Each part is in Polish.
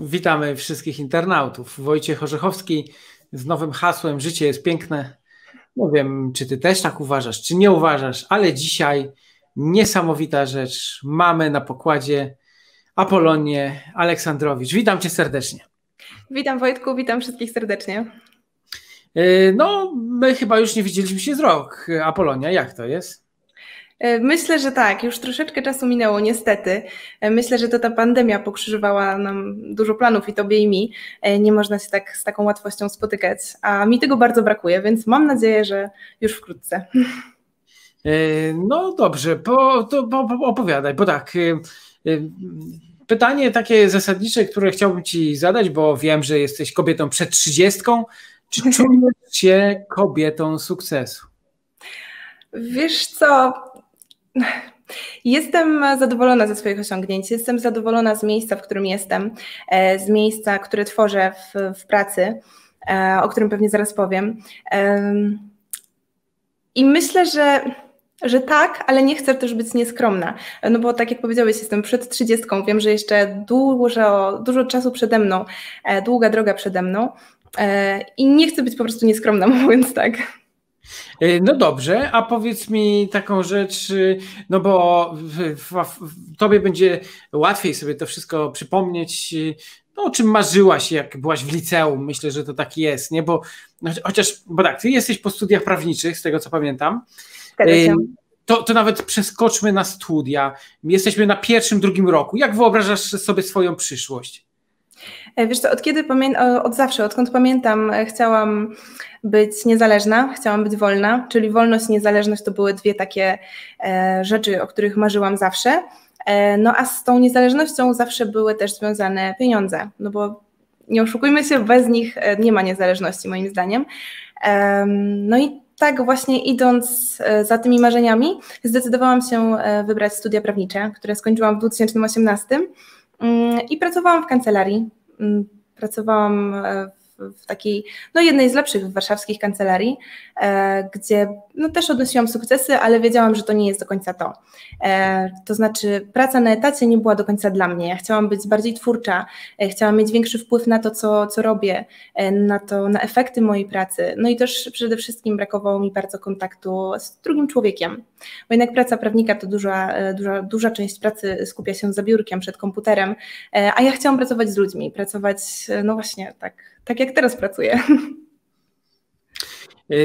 Witamy wszystkich internautów. Wojciech Orzechowski z nowym hasłem Życie jest piękne. Nie wiem, czy ty też tak uważasz, czy nie uważasz, ale dzisiaj niesamowita rzecz. Mamy na pokładzie Apolonię Aleksandrowicz. Witam cię serdecznie. Witam Wojtku, witam wszystkich serdecznie. E, no, my chyba już nie widzieliśmy się z rok. Apolonia, jak to jest? E, myślę, że tak, już troszeczkę czasu minęło, niestety. E, myślę, że to ta pandemia pokrzyżowała nam dużo planów i tobie i mi. E, nie można się tak z taką łatwością spotykać, a mi tego bardzo brakuje, więc mam nadzieję, że już wkrótce. No dobrze, po, to, po, opowiadaj, bo tak. Pytanie takie zasadnicze, które chciałbym Ci zadać, bo wiem, że jesteś kobietą przed trzydziestką. Czy czujesz się kobietą sukcesu? Wiesz co, Jestem zadowolona ze swoich osiągnięć, jestem zadowolona z miejsca, w którym jestem, e, z miejsca, które tworzę w, w pracy, e, o którym pewnie zaraz powiem. I myślę, że że tak, ale nie chcę też być nieskromna. No bo tak jak powiedziałeś, jestem przed trzydziestką, wiem, że jeszcze dużo, dużo czasu przede mną, e, długa droga przede mną i nie chcę być po prostu nieskromna, mówiąc tak. E, no dobrze, a powiedz mi taką rzecz, y, no bo w, w, w, tobie będzie łatwiej sobie to wszystko przypomnieć, y, no, o czym marzyłaś, jak byłaś w liceum. Myślę, że to tak jest, nie? Bo no, chociaż, bo tak, ty jesteś po studiach prawniczych, z tego co pamiętam. To, to nawet przeskoczmy na studia. Jesteśmy na pierwszym, drugim roku. Jak wyobrażasz sobie swoją przyszłość? E, wiesz co, od kiedy od zawsze, odkąd pamiętam, e, chciałam być niezależna, chciałam być wolna, czyli wolność i niezależność to były dwie takie e, rzeczy, o których marzyłam zawsze. No a z tą niezależnością zawsze były też związane pieniądze, no bo nie oszukujmy się, bez nich nie ma niezależności moim zdaniem. No i tak właśnie idąc za tymi marzeniami, zdecydowałam się wybrać studia prawnicze, które skończyłam w 2018 mm, i pracowałam w kancelarii pracowałam e, w takiej, no jednej z lepszych warszawskich kancelarii, e, gdzie no też odnosiłam sukcesy, ale wiedziałam, że to nie jest do końca to. E, to znaczy praca na etacie nie była do końca dla mnie. Ja chciałam być bardziej twórcza, e, chciałam mieć większy wpływ na to, co, co robię, na to, na efekty mojej pracy. No i też przede wszystkim brakowało mi bardzo kontaktu z drugim człowiekiem, bo jednak praca prawnika to duża, duża, duża część pracy skupia się za biurkiem, przed komputerem, a ja chciałam pracować z ludźmi, pracować, no właśnie tak tak jak teraz pracuję.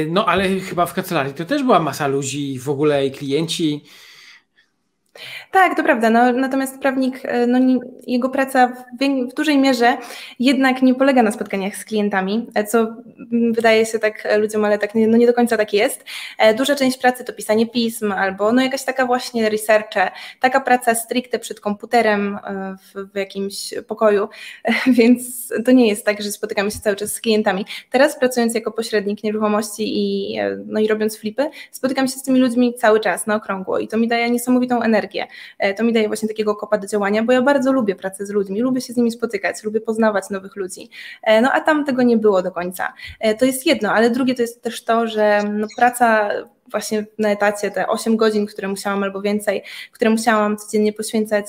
No ale chyba w kancelarii to też była masa ludzi, w ogóle i klienci. Tak, to prawda. No, natomiast prawnik, e, no, jego praca w, w, dużej mierze jednak nie polega na spotkaniach z klientami, e, co wydaje się tak e, ludziom, ale tak nie, no nie do końca tak jest. Duża część pracy to pisanie pism albo no jakaś taka właśnie researche, taka praca stricte przed komputerem w, w jakimś pokoju, więc to nie jest tak, że spotykamy się cały czas z klientami. Teraz pracując jako pośrednik nieruchomości i, no i robiąc flipy, spotykam się z tymi ludźmi cały czas na okrągło i to mi daje niesamowitą energię. E, to mi daje właśnie takiego kopa do działania, bo ja bardzo lubię pracę z ludźmi, lubię się z nimi spotykać, lubię poznawać nowych ludzi. E, no a tam tego nie było do końca. E, to jest jedno, ale drugie to jest też to, że no, praca właśnie na etacie, te 8 godzin, które musiałam albo więcej, które musiałam codziennie poświęcać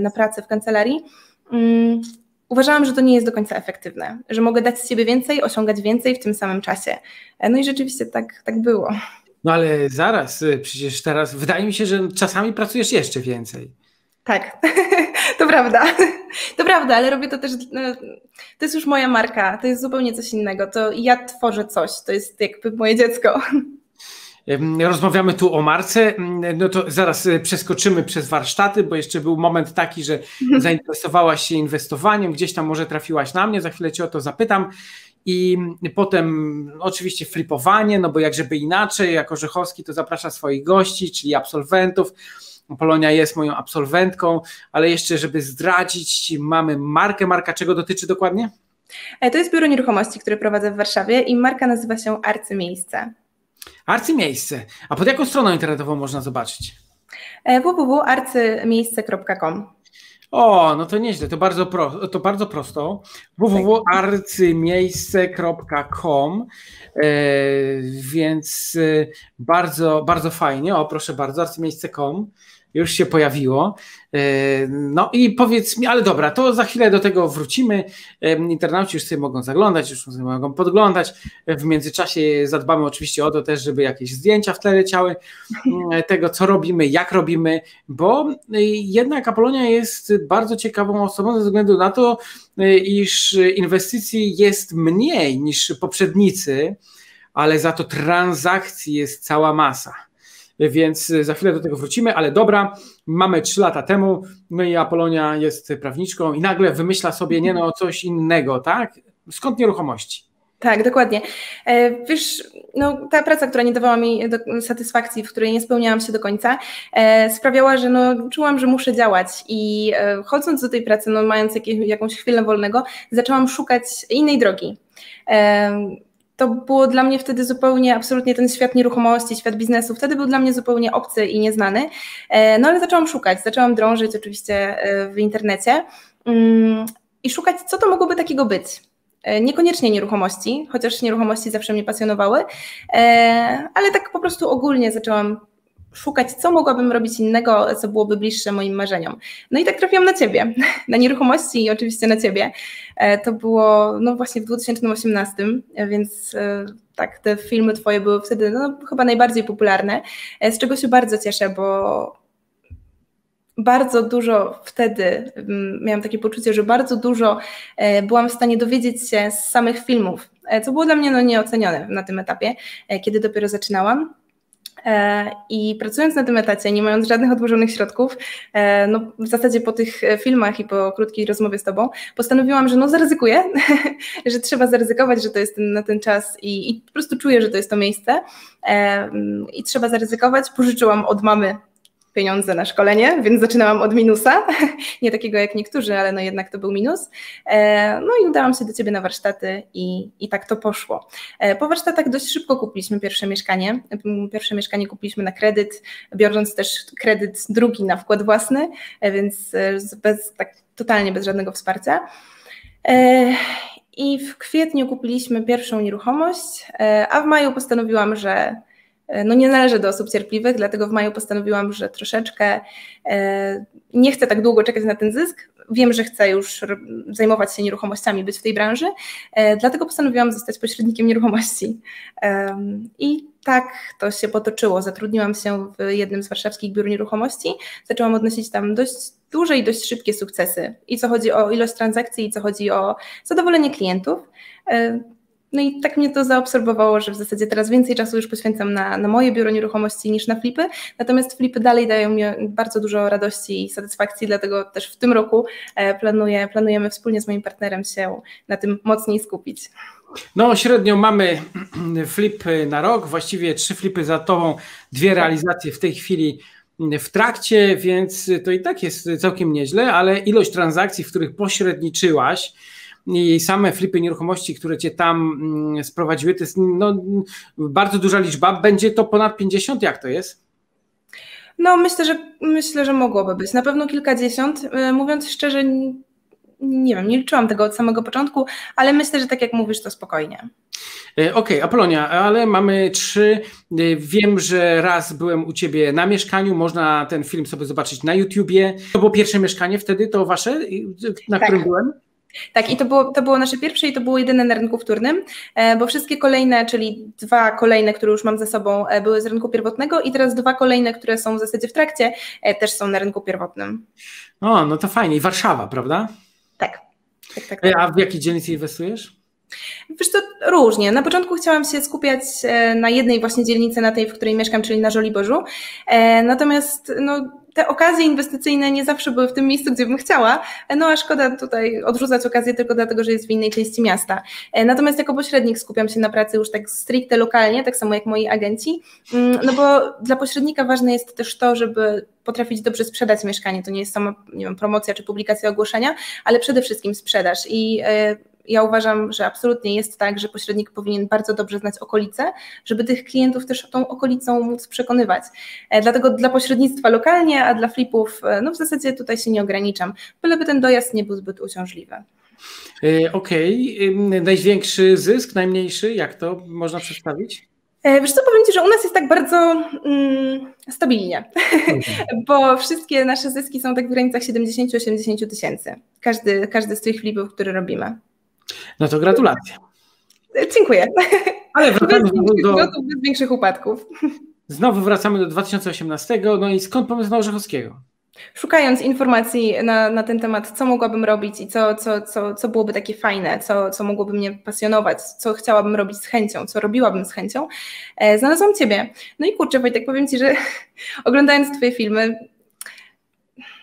na pracę w kancelarii, um, uważałam, że to nie jest do końca efektywne, że mogę dać z siebie więcej, osiągać więcej w tym samym czasie. No i rzeczywiście tak, tak było. No ale zaraz, y, przecież teraz wydaje mi się, że czasami pracujesz jeszcze więcej. Tak, to prawda. To prawda, ale robię to też. No, to jest już moja marka, to jest zupełnie coś innego. To ja tworzę coś, to jest jakby moje dziecko. Rozmawiamy tu o marce, no to zaraz y, przeskoczymy przez warsztaty, bo jeszcze był moment taki, że zainteresowałaś się inwestowaniem, gdzieś tam może trafiłaś na mnie, za chwilę Cię o to zapytam. I potem oczywiście flipowanie, no bo jak żeby inaczej, jako Rzechowski to zaprasza swoich gości, czyli absolwentów. Polonia jest moją absolwentką, ale jeszcze żeby zdradzić, mamy markę. Marka czego dotyczy dokładnie? E, to jest biuro nieruchomości, które prowadzę w Warszawie i marka nazywa się Arcymiejsce. Arcymiejsce. A pod jaką stroną internetową można zobaczyć? E, www.arcymiejsce.com o, no to nieźle, to bardzo, pro, to bardzo prosto. www.arcymiejsce.com e, więc e, bardzo, bardzo fajnie. O, proszę bardzo, arcymiejsce.com. już się pojawiło. E, no i powiedz mi, ale dobra, to za chwilę do tego wrócimy. E, internauci już sobie mogą zaglądać, już sobie mogą podglądać. W międzyczasie zadbamy oczywiście o to też, żeby jakieś zdjęcia w tle leciały mm, tego, co robimy, jak robimy, bo jednak Apolonia jest bardzo ciekawą osobą ze względu na to, iż inwestycji jest mniej niż poprzednicy, ale za to transakcji jest cała masa więc za chwilę do tego wrócimy, ale dobra, mamy trzy lata temu, no i Apolonia jest prawniczką i nagle wymyśla sobie, nie no, coś innego, tak? Skąd nieruchomości? Tak, dokładnie. E, wiesz, no, ta praca, która nie dawała mi satysfakcji, w której nie spełniałam się do końca, e, sprawiała, że no, czułam, że muszę działać i e, chodząc do tej pracy, no, mając jakieś, jakąś chwilę wolnego, zaczęłam szukać innej drogi to było dla mnie wtedy zupełnie, absolutnie ten świat nieruchomości, świat biznesu, wtedy był dla mnie zupełnie obcy i nieznany. E, no ale zaczęłam szukać, zaczęłam drążyć oczywiście e, w internecie mm, i szukać, co to mogłoby takiego być. E, niekoniecznie nieruchomości, chociaż nieruchomości zawsze mnie pasjonowały, ale tak po prostu ogólnie zaczęłam szukać, co mogłabym robić innego, co byłoby bliższe moim marzeniom. No i tak trafiłam na Ciebie, na nieruchomości i oczywiście na Ciebie. E, to było no właśnie w 2018, e, więc e, tak, te filmy Twoje były wtedy no, chyba najbardziej popularne, z czego się bardzo cieszę, bo bardzo dużo wtedy mm, miałam takie poczucie, że bardzo dużo byłam w stanie dowiedzieć się z samych filmów, co było dla mnie no, nieocenione na tym etapie, kiedy dopiero zaczynałam. E, I pracując na tym etacie, nie mając żadnych odłożonych środków, e, no w zasadzie po tych filmach i po krótkiej rozmowie z Tobą, postanowiłam, że no zaryzykuję, że trzeba zaryzykować, że to jest na ten czas i, i po prostu czuję, że to jest to miejsce e, i trzeba zaryzykować. Pożyczyłam od mamy pieniądze na szkolenie, więc zaczynałam od minusa, nie takiego jak niektórzy, ale no jednak to był minus. E, no i udałam się do Ciebie na warsztaty i, i tak to poszło. E, po warsztatach dość szybko kupiliśmy pierwsze mieszkanie. Pierwsze mieszkanie kupiliśmy na kredyt, biorąc też kredyt drugi na wkład własny, e, więc bez, tak totalnie bez żadnego wsparcia. I w kwietniu kupiliśmy pierwszą nieruchomość, a w maju postanowiłam, że no nie należę do osób cierpliwych, dlatego w maju postanowiłam, że troszeczkę e, nie chcę tak długo czekać na ten zysk. Wiem, że chcę już zajmować się nieruchomościami, być w tej branży, e, dlatego postanowiłam zostać pośrednikiem nieruchomości. I tak to się potoczyło. Zatrudniłam się w jednym z warszawskich biur nieruchomości, zaczęłam odnosić tam dość duże i dość szybkie sukcesy. I co chodzi o ilość transakcji, i co chodzi o zadowolenie klientów. No i tak mnie to zaobserwowało, że w zasadzie teraz więcej czasu już poświęcam na, na moje biuro nieruchomości niż na flipy, natomiast flipy dalej dają mi bardzo dużo radości i satysfakcji, dlatego też w tym roku e, planuję, planujemy wspólnie z moim partnerem się na tym mocniej skupić. No, średnio mamy flip na rok, właściwie trzy flipy za tobą, dwie realizacje w tej chwili w trakcie, więc to i tak jest całkiem nieźle, ale ilość transakcji, w których pośredniczyłaś, i same flipy nieruchomości, które cię tam mm, sprowadziły, to jest no, bardzo duża liczba. Będzie to ponad 50, jak to jest? No, myślę, że myślę, że mogłoby być. Na pewno kilkadziesiąt. Y, mówiąc szczerze, nie wiem, nie liczyłam tego od samego początku, ale myślę, że tak jak mówisz, to spokojnie. Y, okej, okay, Apolonia, ale mamy trzy. Y, wiem, że raz byłem u Ciebie na mieszkaniu, można ten film sobie zobaczyć na YouTubie. To było pierwsze mieszkanie wtedy, to Wasze, na tak. którym byłem? Tak, i to było, to było nasze pierwsze i to było jedyne na rynku wtórnym, e, bo wszystkie kolejne, czyli dwa kolejne, które już mam ze sobą, e, były z rynku pierwotnego i teraz dwa kolejne, które są w zasadzie w trakcie, e, też są na rynku pierwotnym. O, no to fajnie. I Warszawa, prawda? Tak. tak, tak, tak. A w jakiej dzielnicy inwestujesz? Wiesz, to różnie. Na początku chciałam się skupiać na jednej właśnie dzielnicy, na tej, w której mieszkam, czyli na Żoliborzu. Natomiast no, te okazje inwestycyjne nie zawsze były w tym miejscu, gdzie bym chciała, no a szkoda tutaj odrzucać okazję tylko dlatego, że jest w innej części miasta. E, natomiast jako pośrednik skupiam się na pracy już tak stricte lokalnie, tak samo jak moi agenci, mm, no bo dla pośrednika ważne jest też to, żeby potrafić dobrze sprzedać mieszkanie. To nie jest sama nie wiem, promocja czy publikacja ogłoszenia, ale przede wszystkim sprzedaż. I e, ja uważam, że absolutnie jest tak, że pośrednik powinien bardzo dobrze znać okolice, żeby tych klientów też tą okolicą móc przekonywać. E, dlatego dla pośrednictwa lokalnie, a dla flipów, e, no w zasadzie tutaj się nie ograniczam, byleby ten dojazd nie był zbyt uciążliwy. E, okej, okay. największy zysk, najmniejszy, jak to można przedstawić? Wiesz co, powiem Ci, że u nas jest tak bardzo mm, stabilnie, okay. bo wszystkie nasze zyski są tak w granicach 70-80 tysięcy. Każdy, każdy z tych flipów, który robimy. No to gratulacje. Dziękuję. Ale wracamy do, do... Bez większych upadków. Znowu wracamy do 2018, no i skąd pomysł na Orzechowskiego? Szukając informacji na, na ten temat, co mogłabym robić i co, co, co, co byłoby takie fajne, co, co mogłoby mnie pasjonować, co chciałabym robić z chęcią, co robiłabym z chęcią, e, znalazłam Ciebie. No i kurczę, Wojtek, powiem Ci, że oglądając Twoje filmy,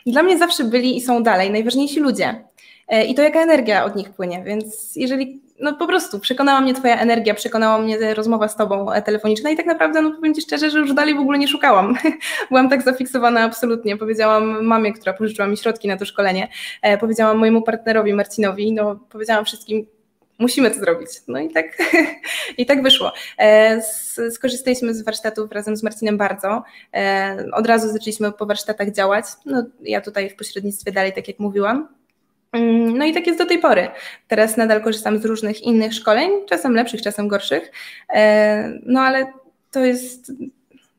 dla mnie zawsze byli i są dalej najważniejsi ludzie. E, I to jaka energia od nich płynie, więc jeżeli no po prostu przekonała mnie Twoja energia, przekonała mnie rozmowa z Tobą telefoniczna i tak naprawdę, no powiem Ci szczerze, że już dalej w ogóle nie szukałam. Byłam tak zafiksowana absolutnie. Powiedziałam mamie, która pożyczyła mi środki na to szkolenie, e, powiedziałam mojemu partnerowi Marcinowi, no powiedziałam wszystkim, musimy to zrobić. No i tak, i tak wyszło. E, skorzystaliśmy z warsztatów razem z Marcinem bardzo. Od razu zaczęliśmy po warsztatach działać. No, ja tutaj w pośrednictwie dalej, tak jak mówiłam. Mm, no i tak jest do tej pory. Teraz nadal korzystam z różnych innych szkoleń, czasem lepszych, czasem gorszych. E, no ale to jest,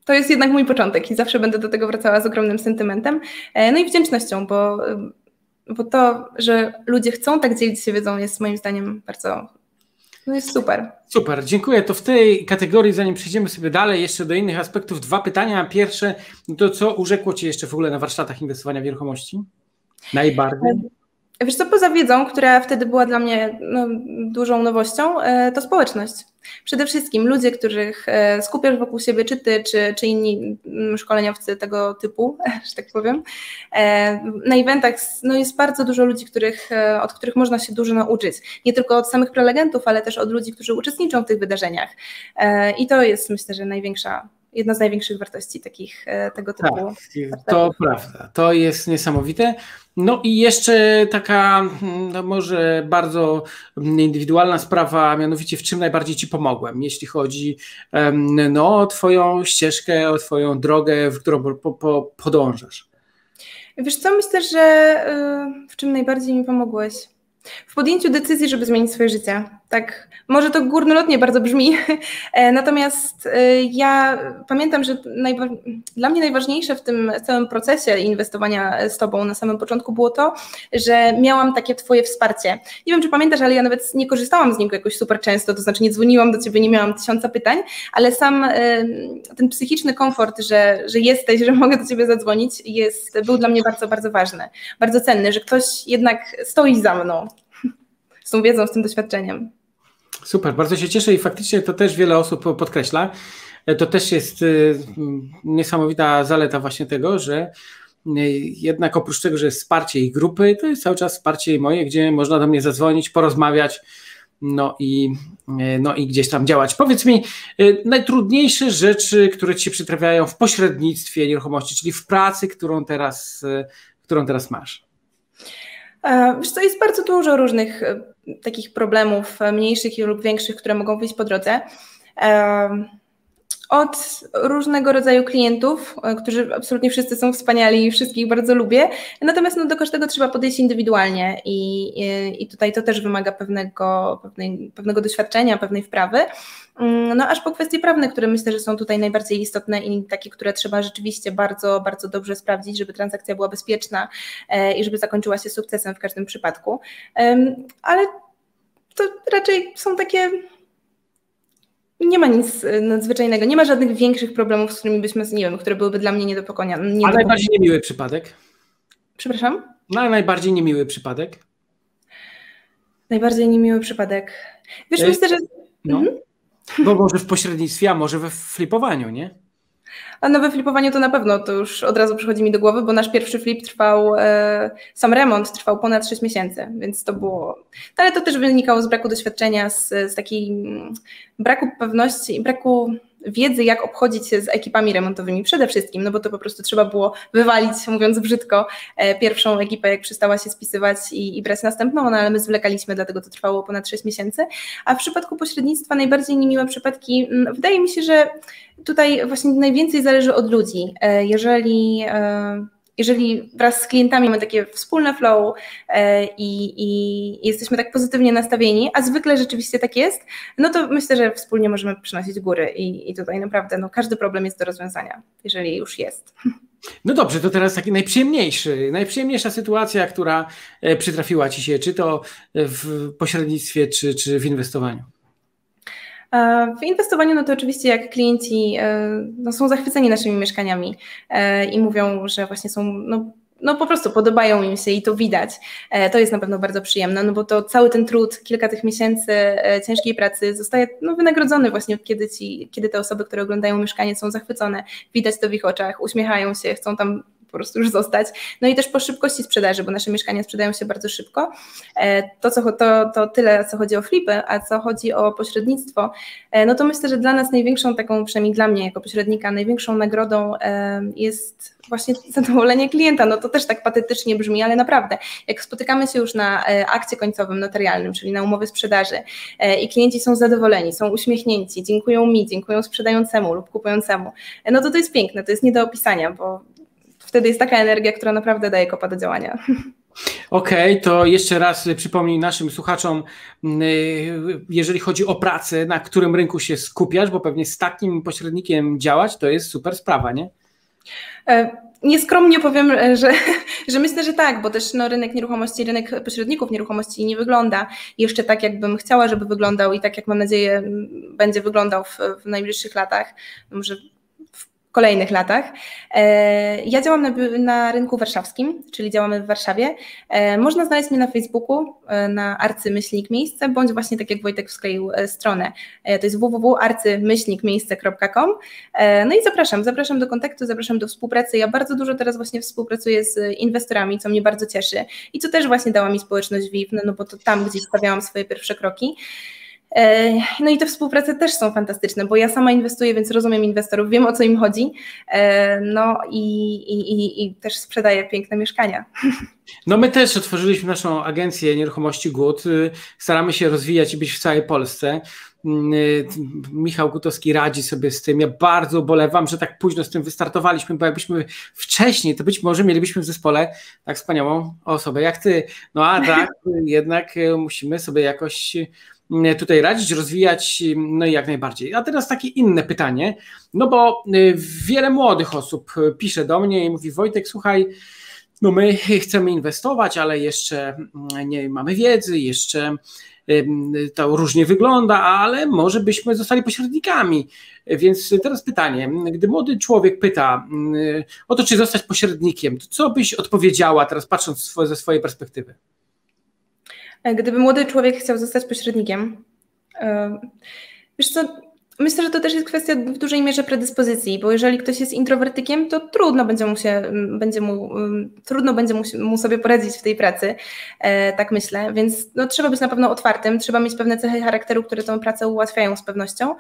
to jest jednak mój początek i zawsze będę do tego wracała z ogromnym sentymentem. E, no i wdzięcznością, bo, bo to, że ludzie chcą tak dzielić się wiedzą, jest moim zdaniem bardzo. No jest super. Super, dziękuję. To w tej kategorii, zanim przejdziemy sobie dalej, jeszcze do innych aspektów, dwa pytania. Pierwsze, to co urzekło Cię jeszcze w ogóle na warsztatach inwestowania w nieruchomości? Najbardziej? Wiesz co, poza wiedzą, która wtedy była dla mnie no, dużą nowością, e, to społeczność. Przede wszystkim ludzie, których e, skupiasz wokół siebie, czy ty, czy, czy inni mm, szkoleniowcy tego typu, że tak powiem. E, na eventach no, jest bardzo dużo ludzi, których, od których można się dużo nauczyć. Nie tylko od samych prelegentów, ale też od ludzi, którzy uczestniczą w tych wydarzeniach. I to jest myślę, że największa jedna z największych wartości takich tego typu. Tak, to prawda, to jest niesamowite. No i jeszcze taka, no może bardzo indywidualna sprawa, mianowicie w czym najbardziej Ci pomogłem, jeśli chodzi no, o Twoją ścieżkę, o Twoją drogę, w którą po, po, podążasz. Wiesz co, myślę, że y, w czym najbardziej mi pomogłeś? W podjęciu decyzji, żeby zmienić swoje życie. Tak, może to górnolotnie bardzo brzmi, e, natomiast e, ja pamiętam, że dla mnie najważniejsze w tym całym procesie inwestowania z Tobą na samym początku było to, że miałam takie Twoje wsparcie. Nie wiem, czy pamiętasz, ale ja nawet nie korzystałam z niego jakoś super często, to znaczy nie dzwoniłam do Ciebie, nie miałam tysiąca pytań, ale sam e, ten psychiczny komfort, że, że jesteś, że mogę do Ciebie zadzwonić, jest, był dla mnie bardzo, bardzo ważny, bardzo cenny, że ktoś jednak stoi za mną z tą wiedzą, z tym doświadczeniem. Super, bardzo się cieszę i faktycznie to też wiele osób podkreśla. E, to też jest y, niesamowita zaleta właśnie tego, że y, jednak oprócz tego, że jest wsparcie ich grupy, to jest cały czas wsparcie moje, gdzie można do mnie zadzwonić, porozmawiać, no i, no i gdzieś tam działać. Powiedz mi, najtrudniejsze rzeczy, które ci się przytrafiają w pośrednictwie nieruchomości, czyli w pracy, którą teraz, którą teraz masz. E, wiesz co, jest bardzo dużo różnych e, takich problemów, e, mniejszych lub większych, które mogą wyjść po drodze od różnego rodzaju klientów, e, którzy absolutnie wszyscy są wspaniali i wszystkich bardzo lubię. Natomiast no, do każdego trzeba podejść indywidualnie i, i, i tutaj to też wymaga pewnego, pewnej, pewnego doświadczenia, pewnej wprawy. Mm, no aż po kwestie prawne, które myślę, że są tutaj najbardziej istotne i takie, które trzeba rzeczywiście bardzo, bardzo dobrze sprawdzić, żeby transakcja była bezpieczna e, i żeby zakończyła się sukcesem w każdym przypadku. Ale to raczej są takie nie ma nic y, nadzwyczajnego, nie ma żadnych większych problemów, z którymi byśmy, nie wiem, które byłyby dla mnie nie do pokonia. Nie A najbardziej niemiły przypadek? Przepraszam? No, najbardziej niemiły przypadek? Najbardziej niemiły przypadek. Wiesz, myślę, że... No. Mhm. Bo może w pośrednictwie, a może we flipowaniu, nie? A nowe flipowanie to na pewno, to już od razu przychodzi mi do głowy, bo nasz pierwszy flip trwał, e, sam remont trwał ponad 6 miesięcy, więc to było, no ale to też wynikało z braku doświadczenia, z, z takiej mm, braku pewności, braku wiedzy, jak obchodzić się z ekipami remontowymi przede wszystkim, no bo to po prostu trzeba było wywalić, mówiąc brzydko, e, pierwszą ekipę, jak przestała się spisywać i, i brać następną, no ale my zwlekaliśmy, dlatego to trwało ponad 6 miesięcy. A w przypadku pośrednictwa najbardziej niemiłe przypadki, mm, wydaje mi się, że tutaj właśnie najwięcej zależy od ludzi. E, jeżeli e, jeżeli wraz z klientami mamy takie wspólne flow e, i, i, jesteśmy tak pozytywnie nastawieni, a zwykle rzeczywiście tak jest, no to myślę, że wspólnie możemy przynosić góry i, i tutaj naprawdę no, każdy problem jest do rozwiązania, jeżeli już jest. No dobrze, to teraz taki najprzyjemniejszy, najprzyjemniejsza sytuacja, która e, przytrafiła Ci się, czy to w pośrednictwie, czy, czy w inwestowaniu. W inwestowaniu, no to oczywiście jak klienci e, no, są zachwyceni naszymi mieszkaniami e, i mówią, że właśnie są no, no po prostu podobają im się i to widać. E, to jest na pewno bardzo przyjemne, no bo to cały ten trud, kilka tych miesięcy ciężkiej pracy zostaje no, wynagrodzony właśnie, kiedy, ci, kiedy te osoby, które oglądają mieszkanie są zachwycone, widać to w ich oczach, uśmiechają się, chcą tam po prostu już zostać. No i też po szybkości sprzedaży, bo nasze mieszkania sprzedają się bardzo szybko. E, to, co, to, to tyle, co chodzi o flipy, a co chodzi o pośrednictwo, e, no to myślę, że dla nas największą taką, przynajmniej dla mnie jako pośrednika, największą nagrodą e, jest właśnie zadowolenie klienta. No to też tak patetycznie brzmi, ale naprawdę, jak spotykamy się już na akcie końcowym notarialnym, czyli na umowie sprzedaży i klienci są zadowoleni, są uśmiechnięci, dziękują mi, dziękują sprzedającemu lub kupującemu, no to to jest piękne, to jest nie do opisania, bo wtedy jest taka energia, która naprawdę daje kopa do działania. Okej, okay, to jeszcze raz przypomnij naszym słuchaczom, mm, y, jeżeli chodzi o pracę, na którym rynku się skupiasz, bo pewnie z takim pośrednikiem działać to jest super sprawa, nie? E, nieskromnie powiem, e, że, że myślę, że tak, bo też no, rynek nieruchomości, rynek pośredników nieruchomości nie wygląda jeszcze tak, jakbym chciała, żeby wyglądał i tak, jak mam nadzieję, będzie wyglądał w, w najbliższych latach. Może kolejnych latach. E, ja działam na, na, rynku warszawskim, czyli działamy w Warszawie. E, można znaleźć mnie na Facebooku, e, na arcymyślnik miejsce, bądź właśnie tak jak Wojtek wskleił stronę. To jest www.arcymyślnikmiejsce.com. No i zapraszam, zapraszam do kontaktu, zapraszam do współpracy. Ja bardzo dużo teraz właśnie współpracuję z inwestorami, co mnie bardzo cieszy i co też właśnie dała mi społeczność WIW, no, bo to tam gdzieś stawiałam swoje pierwsze kroki. E, no i te współprace też są fantastyczne, bo ja sama inwestuję, więc rozumiem inwestorów, wiem o co im chodzi. E, no i, i, i też sprzedaję piękne mieszkania. No my też otworzyliśmy naszą agencję nieruchomości GUT. Staramy się rozwijać i być w całej Polsce. Mm, Michał Gutowski radzi sobie z tym. Ja bardzo bolewam, że tak późno z tym wystartowaliśmy, bo jakbyśmy wcześniej, to być może mielibyśmy w zespole tak wspaniałą osobę jak ty. No a tak, jednak musimy sobie jakoś tutaj radzić, rozwijać, no i jak najbardziej. A teraz takie inne pytanie, no bo e, wiele młodych osób pisze do mnie i mówi Wojtek, słuchaj, no my chcemy inwestować, ale jeszcze mm, nie mamy wiedzy, jeszcze to różnie wygląda, ale może byśmy zostali pośrednikami. Więc teraz pytanie, gdy młody człowiek pyta o to, czy zostać pośrednikiem, to co byś odpowiedziała teraz patrząc ze swojej perspektywy? E, gdyby młody człowiek chciał zostać pośrednikiem, e, wiesz co, myślę, że to też jest kwestia w dużej mierze predyspozycji, bo jeżeli ktoś jest introwertykiem, to trudno będzie mu się, będzie mu, trudno będzie mu, sobie poradzić w tej pracy, e, tak myślę, więc no, trzeba być na pewno otwartym, trzeba mieć pewne cechy charakteru, które tę pracę ułatwiają z pewnością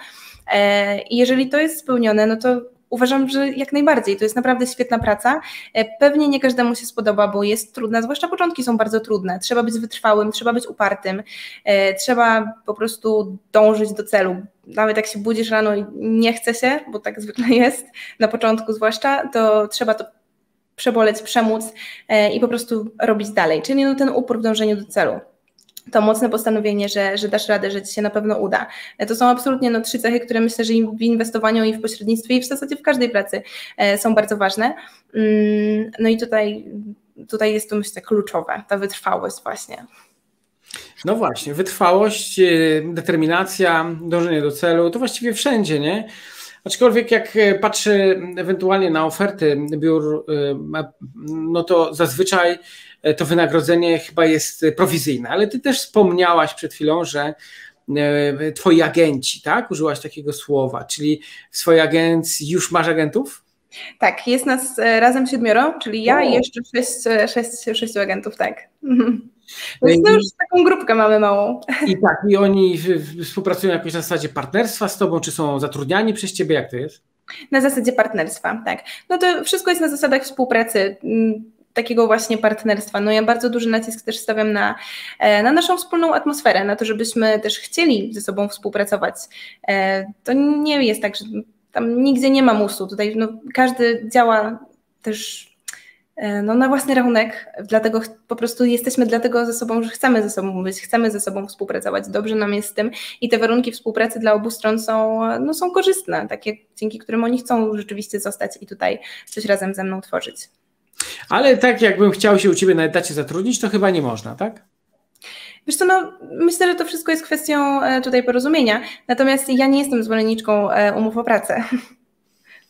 i jeżeli to jest spełnione, no to uważam, że jak najbardziej. To jest naprawdę świetna praca. E, pewnie nie każdemu się spodoba, bo jest trudna, zwłaszcza początki są bardzo trudne. Trzeba być wytrwałym, trzeba być upartym, e, trzeba po prostu dążyć do celu. Nawet jak się budzisz rano i nie chce się, bo tak zwykle jest, na początku zwłaszcza, to trzeba to przeboleć, przemóc e, i po prostu robić dalej. Czyli no ten upór w dążeniu do celu to mocne postanowienie, że, że dasz radę, że ci się na pewno uda. To są absolutnie no, trzy cechy, które myślę, że w inwestowaniu i w pośrednictwie i w zasadzie w każdej pracy e, są bardzo ważne. Mm, no i tutaj, tutaj jest to myślę kluczowe, ta wytrwałość właśnie. No właśnie, wytrwałość, e, determinacja, dążenie do celu, to właściwie wszędzie, nie? Aczkolwiek jak e, patrzę ewentualnie na oferty biur, no to zazwyczaj E, to wynagrodzenie chyba jest prowizyjne, ale ty też wspomniałaś przed chwilą, że e, twoi agenci, tak? Użyłaś takiego słowa, czyli w swojej agencji już masz agentów? Tak, jest nas e, razem siedmioro, czyli ja i jeszcze sześć, sześć, sześciu agentów, tak. Więc to już taką grupkę mamy małą. I tak, i oni współpracują jakoś na zasadzie partnerstwa z tobą, czy są zatrudniani przez ciebie, jak to jest? Na zasadzie partnerstwa, tak. No to wszystko jest na zasadach współpracy takiego właśnie partnerstwa. No ja bardzo duży nacisk też stawiam na, e, na naszą wspólną atmosferę, na to, żebyśmy też chcieli ze sobą współpracować. E, to nie jest tak, że tam nigdzie nie ma musu. Tutaj no, każdy działa też E, no, na własny rachunek, dlatego po prostu jesteśmy dlatego ze sobą, że chcemy ze sobą być, chcemy ze sobą współpracować, dobrze nam jest z tym i te warunki współpracy dla obu stron są, no, są korzystne, takie dzięki którym oni chcą rzeczywiście zostać i tutaj coś razem ze mną tworzyć. Ale tak jakbym chciał się u Ciebie na etacie zatrudnić, to chyba nie można, tak? Wiesz co, no, myślę, że to wszystko jest kwestią e, tutaj porozumienia, natomiast ja nie jestem zwolenniczką e, umów o pracę.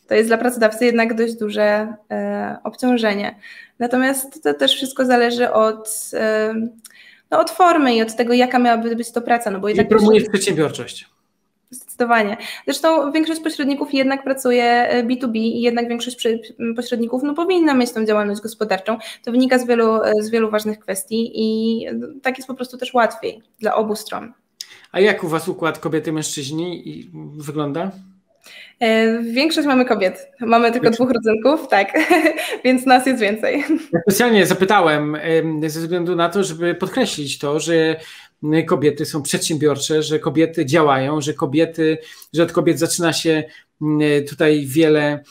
To jest dla pracodawcy jednak dość duże e, obciążenie. Natomiast to też wszystko zależy od, no, od formy i od tego, jaka miałaby być to praca. No bo jednak I promujesz przedsiębiorczość. Zdecydowanie. Zresztą większość pośredników jednak pracuje B2B i jednak większość pośredników no, powinna mieć tą działalność gospodarczą. To wynika z wielu, z wielu ważnych kwestii i tak jest po prostu też łatwiej dla obu stron. A jak u Was układ kobiety-mężczyźni wygląda? E, większość mamy kobiet. Mamy tylko dwóch rodzynków, tak, więc nas jest więcej. Ja specjalnie zapytałem ze względu na to, żeby podkreślić to, że kobiety są przedsiębiorcze, że kobiety działają, że kobiety, że od kobiet zaczyna się tutaj wiele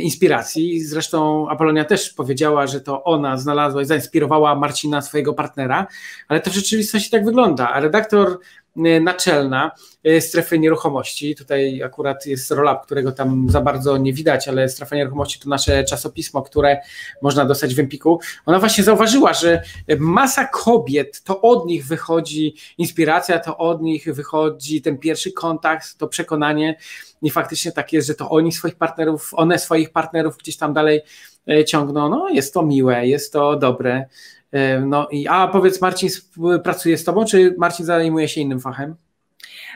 inspiracji. Zresztą Apolonia też powiedziała, że to ona znalazła i zainspirowała Marcina, swojego partnera, ale to w rzeczywistości tak wygląda. A redaktor Y, naczelna y, strefy nieruchomości. Tutaj akurat jest rolap, którego tam za bardzo nie widać, ale strefa nieruchomości to nasze czasopismo, które można dostać w Empiku. Ona właśnie zauważyła, że masa kobiet, to od nich wychodzi inspiracja, to od nich wychodzi ten pierwszy kontakt, to przekonanie i faktycznie tak jest, że to oni swoich partnerów, one swoich partnerów gdzieś tam dalej y, ciągną. No jest to miłe, jest to dobre. E, no i a powiedz, Marcin pracuje z tobą, czy Marcin zajmuje się innym fachem?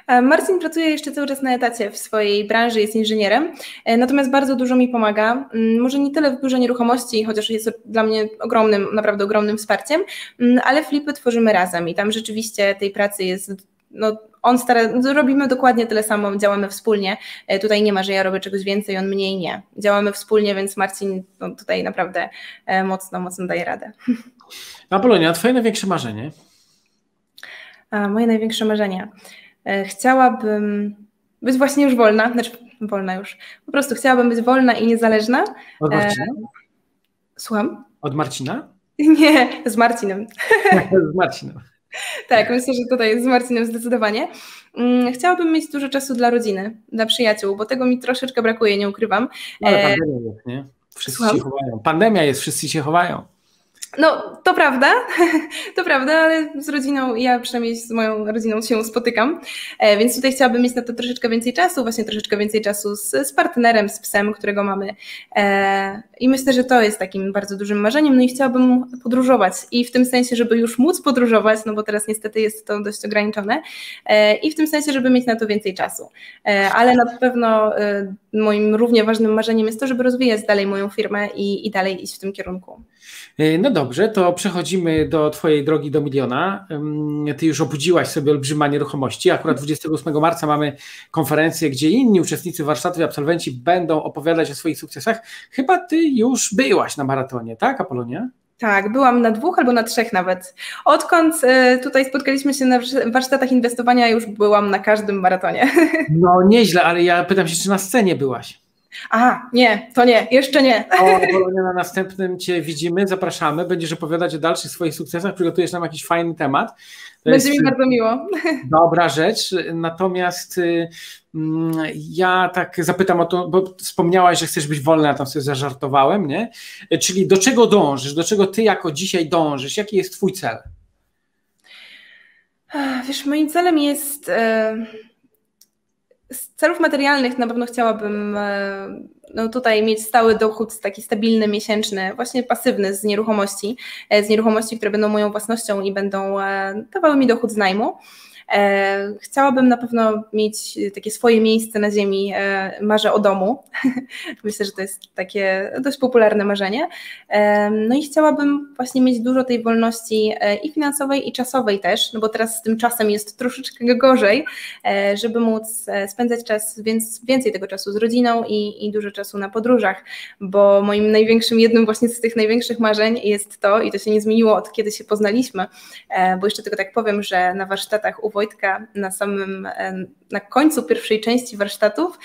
E, Marcin pracuje jeszcze cały czas na etacie w swojej branży, jest inżynierem, e, natomiast bardzo dużo mi pomaga. Mm, może nie tyle w biurze nieruchomości, chociaż jest dla mnie ogromnym, naprawdę ogromnym wsparciem, mm, ale flipy tworzymy razem i tam rzeczywiście tej pracy jest no, on stara, no, robimy dokładnie tyle samo, działamy wspólnie. E, tutaj nie ma, że ja robię czegoś więcej, on mniej nie. Działamy wspólnie, więc Marcin no, tutaj naprawdę e, mocno, mocno daje radę. Apolonia, twoje największe marzenie? A, moje największe marzenie. E, chciałabym być właśnie już wolna, znaczy wolna już. Po prostu chciałabym być wolna i niezależna. Od Marcina? Słucham? Od Marcina? Nie, z Marcinem. z Marcinem. Tak, myślę, że tutaj z Marcinem zdecydowanie. Mm, chciałabym mieć dużo czasu dla rodziny, dla przyjaciół, bo tego mi troszeczkę brakuje, nie ukrywam. No, ale pandemia jest, nie? Wszyscy Słucham? się chowają. Pandemia jest, wszyscy się chowają. No, to prawda, to prawda, ale z rodziną, ja przynajmniej z moją rodziną się spotykam, e, więc tutaj chciałabym mieć na to troszeczkę więcej czasu, właśnie troszeczkę więcej czasu z, z partnerem, z psem, którego mamy. E, I myślę, że to jest takim bardzo dużym marzeniem. No i chciałabym podróżować i w tym sensie, żeby już móc podróżować, no bo teraz niestety jest to dość ograniczone, e, i w tym sensie, żeby mieć na to więcej czasu. Ale na pewno moim równie ważnym marzeniem jest to, żeby rozwijać dalej moją firmę i, i dalej iść w tym kierunku. No dobrze, to przechodzimy do Twojej drogi do miliona. Ty już obudziłaś sobie olbrzyma nieruchomości. Akurat 28 marca mamy konferencję, gdzie inni uczestnicy warsztatów i absolwenci będą opowiadać o swoich sukcesach. Chyba Ty już byłaś na maratonie, tak, Apolonia? Tak, byłam na dwóch albo na trzech nawet. Odkąd e, tutaj spotkaliśmy się na warsztatach inwestowania, już byłam na każdym maratonie. No nieźle, ale ja pytam się, czy na scenie byłaś? A, nie, to nie, jeszcze nie. O, na następnym Cię widzimy, zapraszamy. Będziesz opowiadać o dalszych swoich sukcesach, przygotujesz nam jakiś fajny temat. To Będzie mi bardzo miło. Dobra rzecz, natomiast y, ja tak zapytam o to, bo wspomniałaś, że chcesz być wolna, tam sobie zażartowałem, nie? Czyli do czego dążysz, do czego Ty jako dzisiaj dążysz, jaki jest Twój cel? Wiesz, moim celem jest... Y z celów materialnych na pewno chciałabym e, no tutaj mieć stały dochód, taki stabilny, miesięczny, właśnie pasywny z nieruchomości, e, z nieruchomości, które będą moją własnością i będą e, dawały mi dochód z najmu. E, chciałabym na pewno mieć takie swoje miejsce na ziemi, e, marzę o domu. Myślę, że to jest takie dość popularne marzenie. E, no i chciałabym właśnie mieć dużo tej wolności i finansowej, i czasowej też, no bo teraz z tym czasem jest troszeczkę gorzej, żeby móc spędzać czas, więc więcej tego czasu z rodziną i, i dużo czasu na podróżach, bo moim największym, jednym właśnie z tych największych marzeń jest to, i to się nie zmieniło od kiedy się poznaliśmy, bo jeszcze tylko tak powiem, że na warsztatach u Wojtka na samym, na końcu pierwszej części warsztatów.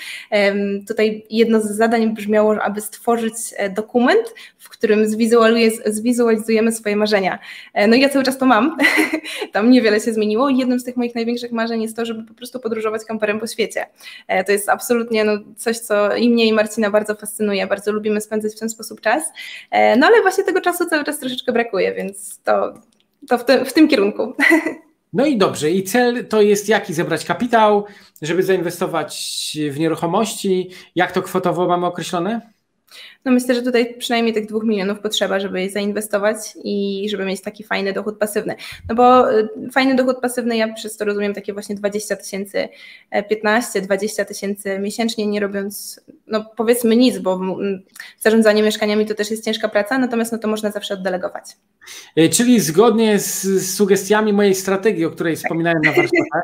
Tutaj jedno z zadań brzmiało, aby stworzyć e, dokument, w którym zwizualizujemy swoje marzenia. E, no i ja cały czas to mam, tam niewiele się zmieniło jednym z tych moich największych marzeń jest to, żeby po prostu podróżować kamperem po świecie. To jest absolutnie no, coś, co i mnie i Marcina bardzo fascynuje, bardzo lubimy spędzać w ten sposób czas, no ale właśnie tego czasu cały czas troszeczkę brakuje, więc to to w, te, w tym kierunku. No i dobrze, i cel to jest jaki? Zebrać kapitał, żeby zainwestować w nieruchomości. Jak to kwotowo mamy określone? No myślę, że tutaj przynajmniej tych dwóch milionów potrzeba, żeby je zainwestować i żeby mieć taki fajny dochód pasywny. No bo y, fajny dochód pasywny, ja przez to rozumiem takie właśnie 20 tysięcy, 15-20 e, tysięcy miesięcznie, nie robiąc, no powiedzmy nic, bo zarządzanie mieszkaniami to też jest ciężka praca, natomiast no to można zawsze oddelegować. E, czyli zgodnie z sugestiami mojej strategii, o której wspominałem na warsztatach,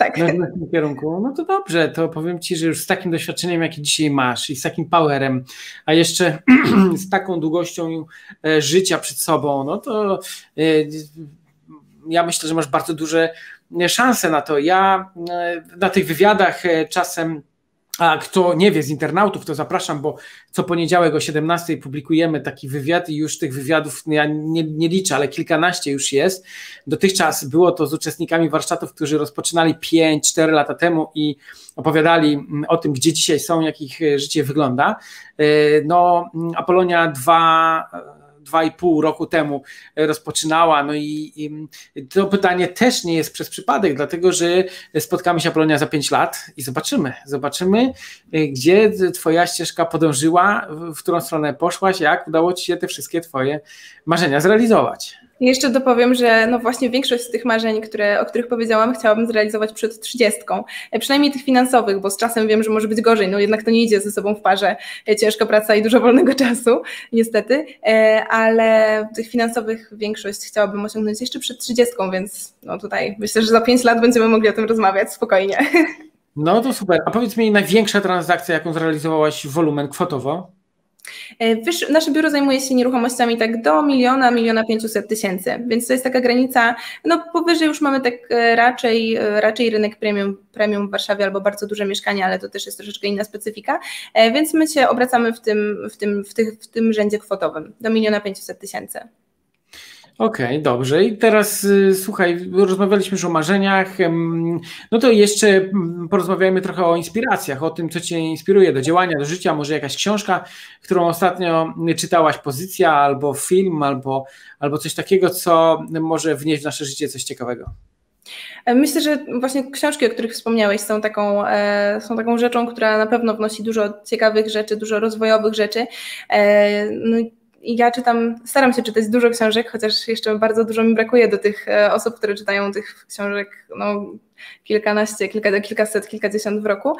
tak. W tym kierunku. No to dobrze, to powiem Ci, że już z takim doświadczeniem, jakie dzisiaj masz i z takim powerem, a jeszcze z taką długością e, życia przed sobą, no to e, ja myślę, że masz bardzo duże szanse na to. Ja na tych wywiadach czasem a kto nie wie z internautów, to zapraszam, bo co poniedziałek o 17 publikujemy taki wywiad i już tych wywiadów ja nie, nie, liczę, ale kilkanaście już jest. Dotychczas było to z uczestnikami warsztatów, którzy rozpoczynali 5-4 lata temu i opowiadali mm, o tym, gdzie dzisiaj są, jak ich e, życie wygląda. E, no, Apolonia 2 dwa i pół roku temu rozpoczynała. No i, i, to pytanie też nie jest przez przypadek, dlatego że spotkamy się Apolonia za pięć lat i zobaczymy, zobaczymy, gdzie Twoja ścieżka podążyła, w którą stronę poszłaś, jak udało Ci się te wszystkie Twoje marzenia zrealizować. Jeszcze dopowiem, że no właśnie większość z tych marzeń, które, o których powiedziałam, chciałabym zrealizować przed trzydziestką. E, przynajmniej tych finansowych, bo z czasem wiem, że może być gorzej. No jednak to nie idzie ze sobą w parze. E, ciężka praca i dużo wolnego czasu, niestety. E, ale tych finansowych większość chciałabym osiągnąć jeszcze przed trzydziestką, więc no tutaj myślę, że za pięć lat będziemy mogli o tym rozmawiać spokojnie. No to super. A powiedz mi, największa transakcja, jaką zrealizowałaś wolumen kwotowo? E, nasze biuro zajmuje się nieruchomościami tak do miliona, miliona pięciuset tysięcy, więc to jest taka granica, no powyżej już mamy tak e, raczej, e, raczej rynek premium, premium w Warszawie albo bardzo duże mieszkania, ale to też jest troszeczkę inna specyfika, więc my się obracamy w tym, w tym, w tych, w tym rzędzie kwotowym do miliona pięciuset tysięcy. Okej, okay, dobrze. I teraz y, słuchaj, rozmawialiśmy już o marzeniach. No to jeszcze mm, porozmawiajmy trochę o inspiracjach, o tym, co Cię inspiruje do działania, do życia. Może jakaś książka, którą ostatnio czytałaś, pozycja, albo film, albo, albo coś takiego, co może wnieść w nasze życie coś ciekawego. E, myślę, że właśnie książki, o których wspomniałeś, są taką, e, są taką rzeczą, która na pewno wnosi dużo ciekawych rzeczy, dużo rozwojowych rzeczy. E, no ja czytam, staram się czytać dużo książek, chociaż jeszcze bardzo dużo mi brakuje do tych e, osób, które czytają tych książek no, kilkanaście, kilka, kilkaset, kilkadziesiąt w roku.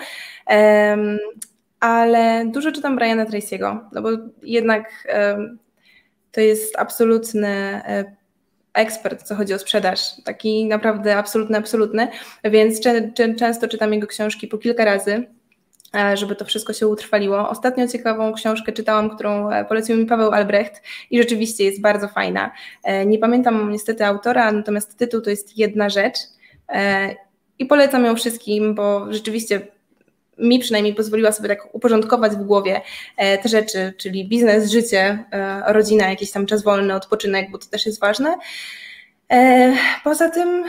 Um, ale dużo czytam Briana Tracy'ego, no bo jednak um, to jest absolutny e, ekspert, co chodzi o sprzedaż, taki naprawdę absolutny, absolutny, więc często czytam jego książki po kilka razy żeby to wszystko się utrwaliło. Ostatnio ciekawą książkę czytałam, którą e, polecił mi Paweł Albrecht i rzeczywiście jest bardzo fajna. E, nie pamiętam niestety autora, natomiast tytuł to jest Jedna rzecz i polecam ją wszystkim, bo rzeczywiście mi przynajmniej pozwoliła sobie tak uporządkować w głowie te rzeczy, czyli biznes, życie, rodzina, jakiś tam czas wolny, odpoczynek, bo to też jest ważne. Poza tym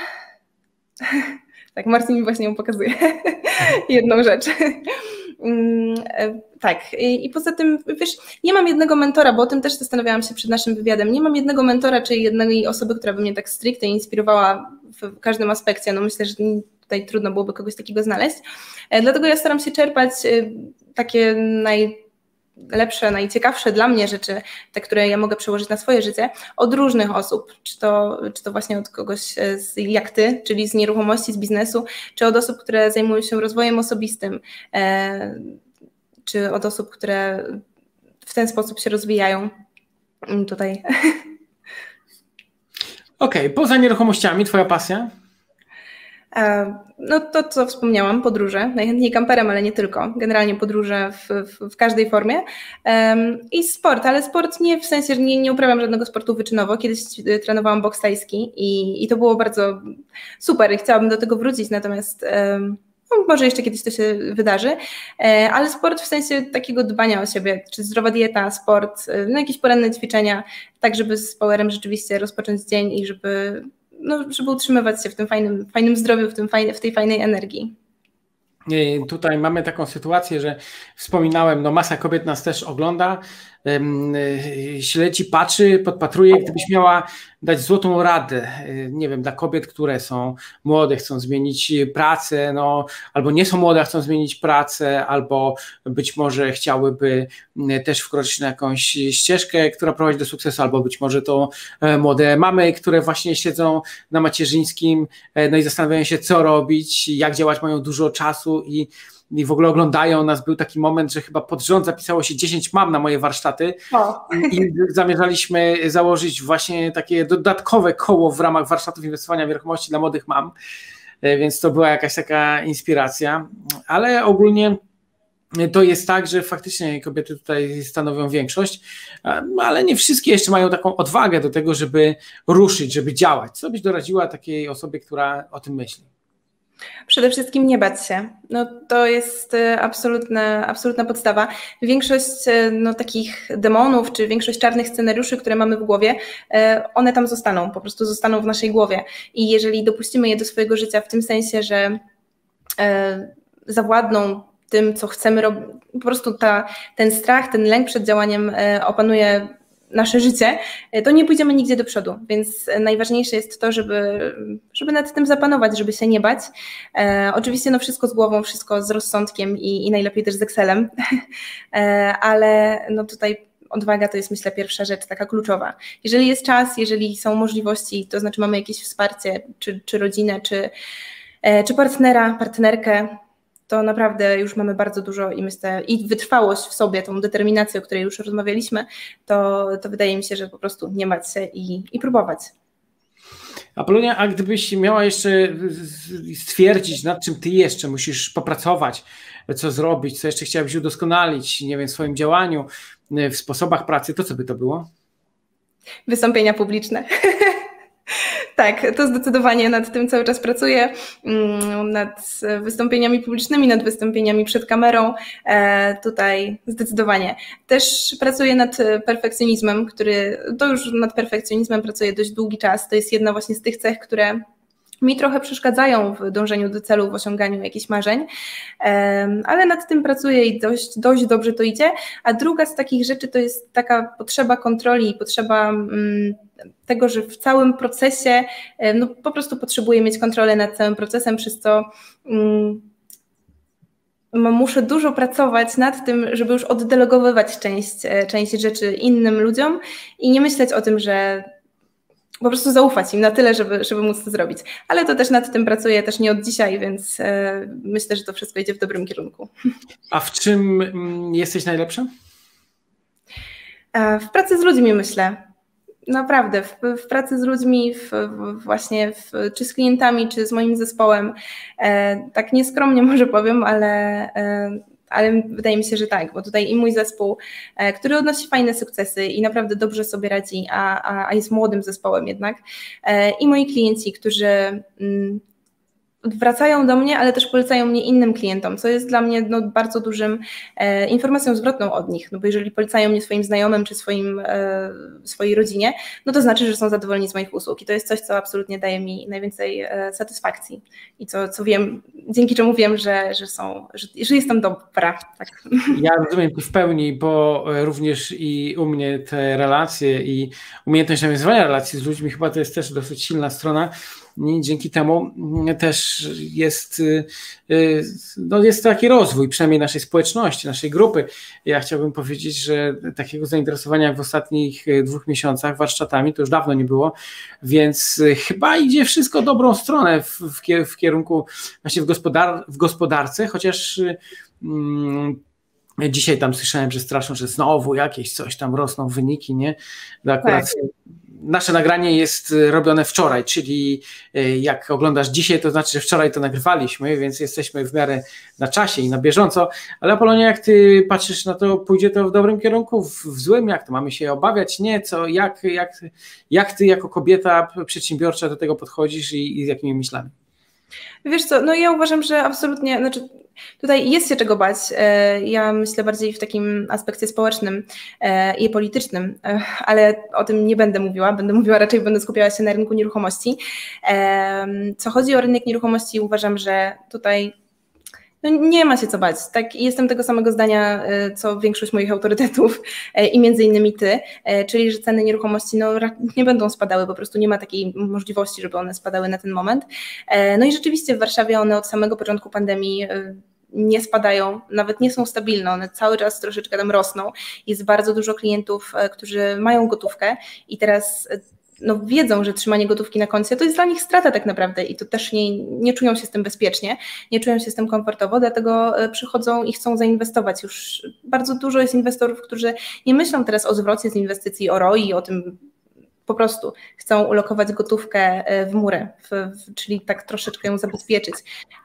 Tak, Marcin mi właśnie ją pokazuje. Jedną rzecz. Mm, e, tak, I, poza tym, wiesz, nie mam jednego mentora, bo o tym też zastanawiałam się przed naszym wywiadem. Nie mam jednego mentora, czy jednej osoby, która by mnie tak stricte inspirowała w każdym aspekcie. No myślę, że tutaj trudno byłoby kogoś takiego znaleźć. E, dlatego ja staram się czerpać e, takie naj lepsze, najciekawsze dla mnie rzeczy, te, które ja mogę przełożyć na swoje życie, od różnych osób, czy to, czy to właśnie od kogoś e, z, jak ty, czyli z nieruchomości, z biznesu, czy od osób, które zajmują się rozwojem osobistym, e, czy od osób, które w ten sposób się rozwijają mm, tutaj. Okej, okay, poza nieruchomościami, twoja pasja? E, no to, co wspomniałam, podróże, najchętniej kamperem, ale nie tylko, generalnie podróże w, w, w każdej formie. I sport, ale sport nie w sensie, że nie, nie uprawiam żadnego sportu wyczynowo, kiedyś e, trenowałam boks tajski i, i to było bardzo super i chciałabym do tego wrócić, natomiast no, może jeszcze kiedyś to się wydarzy, e, ale sport w sensie takiego dbania o siebie, czy zdrowa dieta, sport, no jakieś poranne ćwiczenia, tak żeby z powerem rzeczywiście rozpocząć dzień i żeby no, żeby utrzymywać się w tym fajnym, fajnym zdrowiu, w, tym fajne, w tej fajnej energii. Tutaj mamy taką sytuację, że wspominałem, no masa kobiet nas też ogląda, śledzi, patrzy, podpatruje, gdybyś miała dać złotą radę, y, nie wiem, dla kobiet, które są młode, chcą zmienić pracę, no, albo nie są młode, chcą zmienić pracę, albo być może chciałyby y, też wkroczyć na jakąś ścieżkę, która prowadzi do sukcesu, albo być może to e, młode mamy, które właśnie siedzą na macierzyńskim, e, no i zastanawiają się, co robić, jak działać, mają dużo czasu i i w ogóle oglądają nas. Był taki moment, że chyba pod rząd zapisało się 10 mam na moje warsztaty o. i zamierzaliśmy założyć właśnie takie dodatkowe koło w ramach warsztatów inwestowania w nieruchomości dla młodych mam, e, więc to była jakaś taka inspiracja, ale ogólnie to jest tak, że faktycznie kobiety tutaj stanowią większość, ale nie wszystkie jeszcze mają taką odwagę do tego, żeby ruszyć, żeby działać. Co byś doradziła takiej osobie, która o tym myśli? Przede wszystkim nie bać się. No, to jest e, absolutna, absolutna podstawa. Większość e, no, takich demonów, czy większość czarnych scenariuszy, które mamy w głowie, e, one tam zostaną, po prostu zostaną w naszej głowie. I jeżeli dopuścimy je do swojego życia w tym sensie, że zawładną tym, co chcemy robić, po prostu ta, ten strach, ten lęk przed działaniem opanuje nasze życie, to nie pójdziemy nigdzie do przodu. Więc najważniejsze jest to, żeby, żeby nad tym zapanować, żeby się nie bać. E, oczywiście no wszystko z głową, wszystko z rozsądkiem i, i najlepiej też z Excelem, e, ale no tutaj odwaga to jest myślę pierwsza rzecz, taka kluczowa. Jeżeli jest czas, jeżeli są możliwości, to znaczy mamy jakieś wsparcie, czy, czy rodzinę, czy, e, czy partnera, partnerkę, to naprawdę już mamy bardzo dużo i myślę, i wytrwałość w sobie, tą determinację, o której już rozmawialiśmy, to, to wydaje mi się, że po prostu nie mać się i, i próbować. Apolonia, a gdybyś miała jeszcze stwierdzić, nad czym ty jeszcze musisz popracować, co zrobić, co jeszcze chciałabyś udoskonalić, nie wiem, w swoim działaniu, w sposobach pracy, to co by to było? Wystąpienia publiczne. Tak, to zdecydowanie nad tym cały czas pracuję, mm, nad wystąpieniami publicznymi, nad wystąpieniami przed kamerą. E, tutaj zdecydowanie. Też pracuję nad perfekcjonizmem, który to już nad perfekcjonizmem pracuję dość długi czas. To jest jedna właśnie z tych cech, które mi trochę przeszkadzają w dążeniu do celu, w osiąganiu jakichś marzeń, ale nad tym pracuję i dość, dość dobrze to idzie. A druga z takich rzeczy to jest taka potrzeba kontroli i potrzeba mm, tego, że w całym procesie no, po prostu potrzebuję mieć kontrolę nad całym procesem, przez co mm, muszę dużo pracować nad tym, żeby już oddelegowywać część, e, część rzeczy innym ludziom i nie myśleć o tym, że po prostu zaufać im na tyle, żeby, żeby móc to zrobić. Ale to też nad tym pracuję też nie od dzisiaj, więc e, myślę, że to wszystko idzie w dobrym kierunku. A w czym mm, jesteś najlepsza? E, w pracy z ludźmi myślę. Naprawdę, w, w pracy z ludźmi, w, w właśnie czy z klientami, czy z moim zespołem. E, tak nieskromnie może powiem, ale e, ale wydaje mi się, że tak, bo tutaj i mój zespół, e, który odnosi fajne sukcesy i naprawdę dobrze sobie radzi, a, a, a jest młodym zespołem jednak, e, i moi klienci, którzy mm, wracają do mnie, ale też polecają mnie innym klientom, co jest dla mnie no, bardzo dużym e, informacją zwrotną od nich, no bo jeżeli polecają mnie swoim znajomym czy swoim, e, swojej rodzinie, no to znaczy, że są zadowoleni z moich usług i to jest coś, co absolutnie daje mi najwięcej e, satysfakcji i co, co wiem, dzięki czemu wiem, że, że są, że, że jestem dobra. Tak. Ja rozumiem w pełni, bo również i u mnie te relacje i umiejętność nawiązywania relacji z ludźmi chyba to jest też dosyć silna strona, i dzięki temu też jest, y, y, no jest taki rozwój, przynajmniej naszej społeczności, naszej grupy. Ja chciałbym powiedzieć, że takiego zainteresowania w ostatnich y, dwóch miesiącach warsztatami to już dawno nie było, więc chyba idzie wszystko dobrą stronę w, w kierunku właśnie w, gospodar w gospodarce, chociaż. Mm, Dzisiaj tam słyszałem, że straszą, że znowu jakieś coś tam rosną wyniki, nie? akurat tak nasze nagranie jest robione wczoraj, czyli e, jak oglądasz dzisiaj, to znaczy, że wczoraj to nagrywaliśmy, więc jesteśmy w miarę na czasie i na bieżąco. Ale Apolonia, jak ty patrzysz na to, pójdzie to w dobrym kierunku, w, w złym? Jak to mamy się obawiać? Nie, co, jak, jak, jak ty jako kobieta przedsiębiorcza do tego podchodzisz i, i z jakimi myślami? Wiesz co, no ja uważam, że absolutnie, znaczy tutaj jest się czego bać. E, ja myślę bardziej w takim aspekcie społecznym e, i politycznym, e, ale o tym nie będę mówiła, będę mówiła raczej, będę skupiała się na rynku nieruchomości. Co chodzi o rynek nieruchomości, uważam, że tutaj no nie ma się co bać. Tak, jestem tego samego zdania, co większość moich autorytetów i między innymi ty, czyli że ceny nieruchomości no, nie będą spadały, po prostu nie ma takiej możliwości, żeby one spadały na ten moment. No i rzeczywiście w Warszawie one od samego początku pandemii nie spadają, nawet nie są stabilne, one cały czas troszeczkę tam rosną. Jest bardzo dużo klientów, którzy mają gotówkę i teraz no, wiedzą, że trzymanie gotówki na koncie to jest dla nich strata tak naprawdę i to też nie, nie czują się z tym bezpiecznie, nie czują się z tym komfortowo, dlatego e, przychodzą i chcą zainwestować. Już bardzo dużo jest inwestorów, którzy nie myślą teraz o zwrocie z inwestycji, o ROI, o tym po prostu chcą ulokować gotówkę e, w murę, w, w, czyli tak troszeczkę ją zabezpieczyć,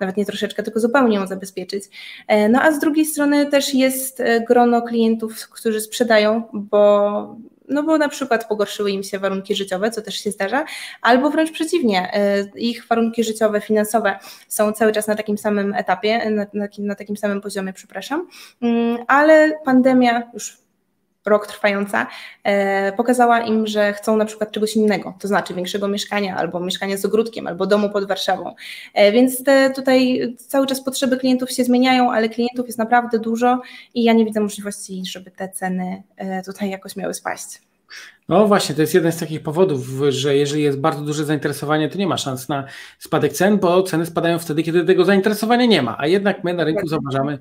nawet nie troszeczkę, tylko zupełnie ją zabezpieczyć. E, no a z drugiej strony też jest grono klientów, którzy sprzedają, bo no bo na przykład pogorszyły im się warunki życiowe, co też się zdarza, albo wręcz przeciwnie, e, ich warunki życiowe, finansowe są cały czas na takim samym etapie, na, na, na takim samym poziomie, przepraszam, mm, ale pandemia już rok trwająca, e, pokazała im, że chcą na przykład czegoś innego, to znaczy większego mieszkania, albo mieszkania z ogródkiem, albo domu pod Warszawą. E, więc te tutaj cały czas potrzeby klientów się zmieniają, ale klientów jest naprawdę dużo i ja nie widzę możliwości, żeby te ceny e, tutaj jakoś miały spaść. No właśnie, to jest jeden z takich powodów, że jeżeli jest bardzo duże zainteresowanie, to nie ma szans na spadek cen, bo ceny spadają wtedy, kiedy tego zainteresowania nie ma. A jednak my na rynku zauważamy,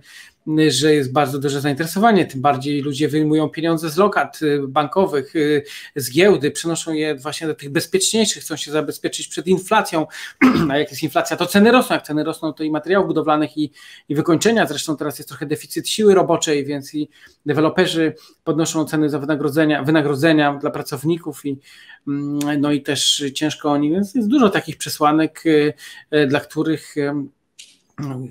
że jest bardzo duże zainteresowanie, tym bardziej ludzie wyjmują pieniądze z lokat y, bankowych, y, z giełdy, przenoszą je właśnie do tych bezpieczniejszych, chcą się zabezpieczyć przed inflacją, a jak jest inflacja, to ceny rosną, jak ceny rosną, to i materiałów budowlanych i, i wykończenia, zresztą teraz jest trochę deficyt siły roboczej, więc i deweloperzy podnoszą ceny za wynagrodzenia, wynagrodzenia dla pracowników i mm, no i też ciężko oni, więc jest dużo takich przesłanek, y, dla których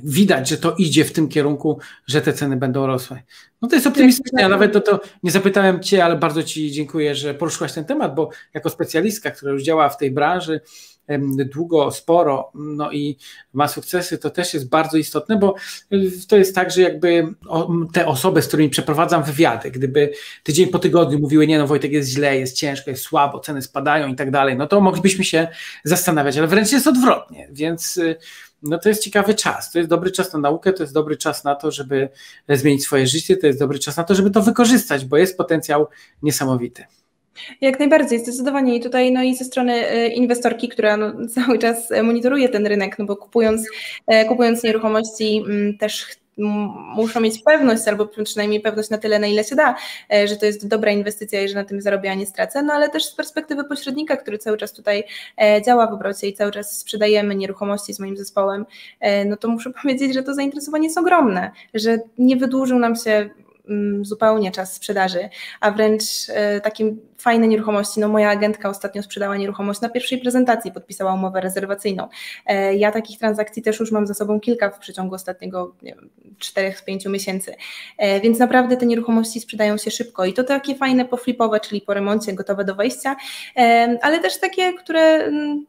widać, że to idzie w tym kierunku, że te ceny będą rosły. No to jest optymistyczne. Ja nawet to, to nie zapytałem Cię, ale bardzo Ci dziękuję, że poruszyłaś ten temat, bo jako specjalistka, która już działa w tej branży długo, sporo, no i ma sukcesy, to też jest bardzo istotne, bo to jest tak, że jakby te osoby, z którymi przeprowadzam wywiady, gdyby tydzień po tygodniu mówiły, nie no Wojtek jest źle, jest ciężko, jest słabo, ceny spadają i tak dalej, no to moglibyśmy się zastanawiać, ale wręcz jest odwrotnie, więc y, no to jest ciekawy czas. To jest dobry czas na naukę, to jest dobry czas na to, żeby zmienić swoje życie, to jest dobry czas na to, żeby to wykorzystać, bo jest potencjał niesamowity. Jak najbardziej, zdecydowanie. I tutaj no i ze strony e, inwestorki, która no, cały czas monitoruje ten rynek, no bo kupując, e, kupując nieruchomości mm, też muszą mieć pewność, albo przynajmniej pewność na tyle, na ile się da, e, że to jest dobra inwestycja i że na tym zarobię, a nie stracę, no ale też z perspektywy pośrednika, który cały czas tutaj e, działa w obrocie i cały czas sprzedajemy nieruchomości z moim zespołem, e, no to muszę powiedzieć, że to zainteresowanie jest ogromne, że nie wydłużył nam się zupełnie czas sprzedaży, a wręcz e, takie fajne nieruchomości. No moja agentka ostatnio sprzedała nieruchomość na pierwszej prezentacji, podpisała umowę rezerwacyjną. E, ja takich transakcji też już mam za sobą kilka w przeciągu ostatniego nie wiem, 4-5 miesięcy, e, więc naprawdę te nieruchomości sprzedają się szybko i to takie fajne poflipowe, czyli po remoncie gotowe do wejścia, ale też takie, które mm,